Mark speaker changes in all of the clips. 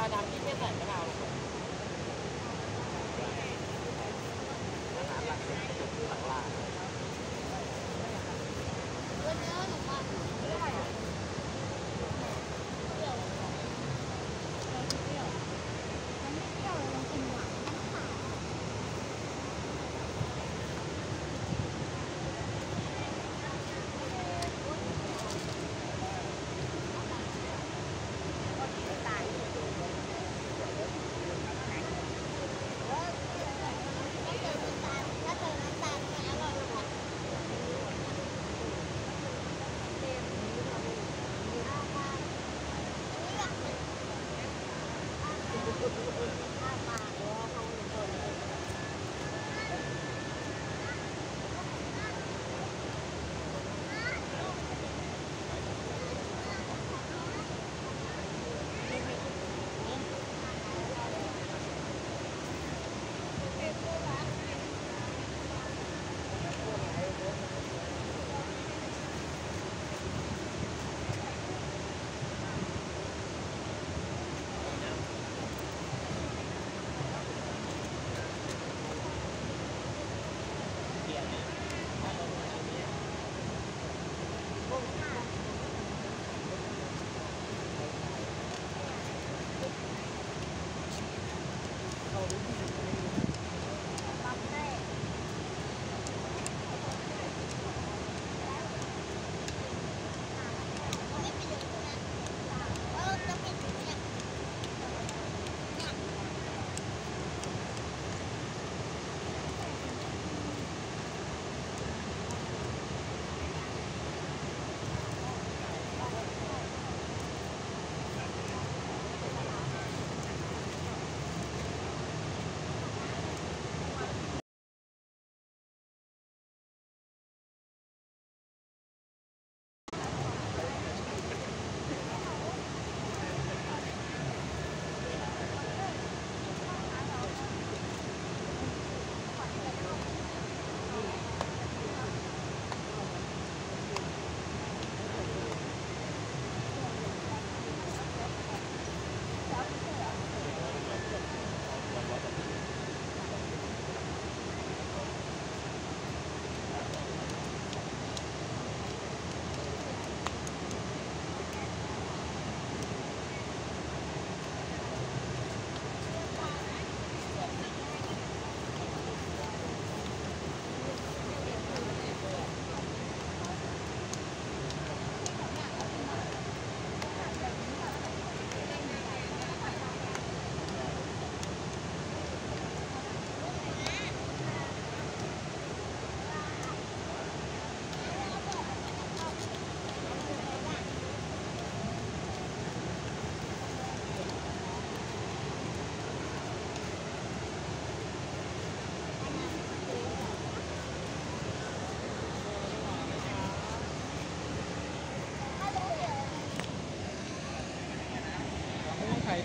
Speaker 1: จอดำที่เไม่ใส่เรา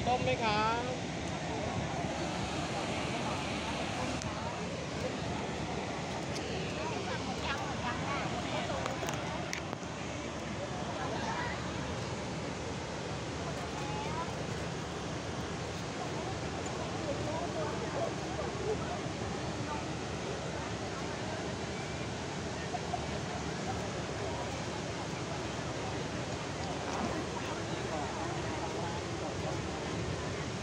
Speaker 2: ต้มไหมคะ